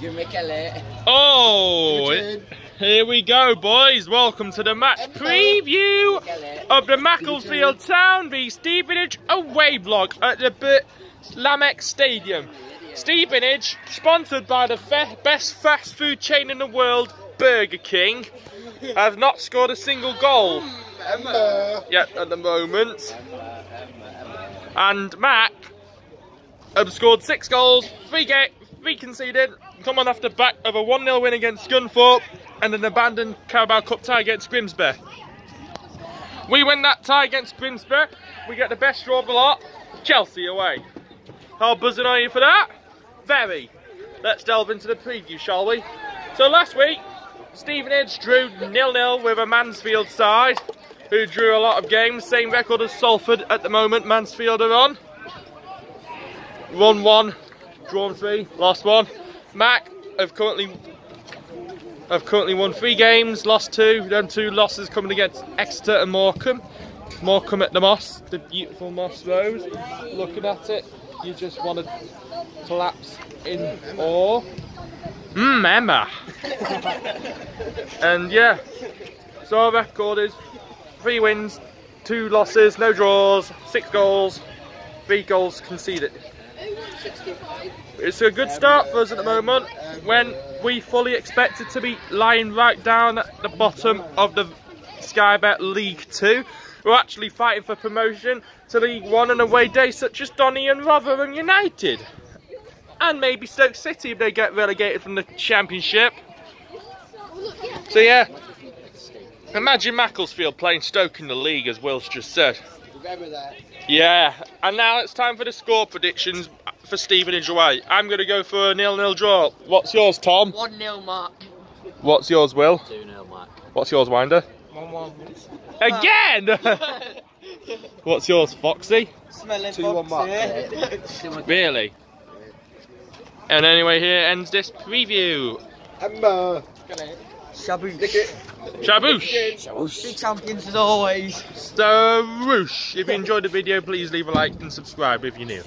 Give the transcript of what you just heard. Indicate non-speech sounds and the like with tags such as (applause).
Give me Kelly. Oh, it- here we go, boys. Welcome to the match preview of the Macclesfield Town v Stevenage away vlog at the B- Lamex Stadium. Stevenage, sponsored by the best fast food chain in the world, Burger King, have not scored a single goal yet at the moment. And Mac have scored six goals, three, ga- three conceded, coming off the back of a 1 0 win against Scunthorpe and an abandoned Carabao Cup tie against Grimsby. We win that tie against Grimsby, we get the best draw of the lot, Chelsea away. How buzzing are you for that? Very. Let's delve into the preview, shall we? So last week, Stevenage drew nil-nil with a Mansfield side, who drew a lot of games. Same record as Salford at the moment, Mansfield are on. Won one, drawn three, last one. Mac have currently have currently won three games, lost two, done two losses coming against Exeter and Morecambe. Morecambe at the Moss, the beautiful Moss Rose. Looking at it, you just want to collapse in awe. Mmm, Emma. (laughs) and yeah, so our record is three wins, two losses, no draws, six goals, three goals conceded. It's a good start for us at the moment when we fully expected to be lying right down at the bottom of the Sky Bet League 2. We're actually fighting for promotion to League 1 and away days such as Donny and Rotherham United. And maybe Stoke City if they get relegated from the Championship. So yeah, imagine Macclesfield playing Stoke in the league as Will's just said. Yeah, and now it's time for the score predictions for Stevenage away. I'm going to go for a nil-nil draw. What's yours, Tom? 1 0 mark. What's yours, Will? 2 0 mark. What's yours, Winder? 1 1. Again! (laughs) What's yours, Foxy? Smelling 2 1 mark. (laughs) Really? And anyway, here ends this preview. Emma. Shabu. Shaboosh! Big champions as always. Staroosh! If you enjoyed the video, please leave a like and subscribe if you're new.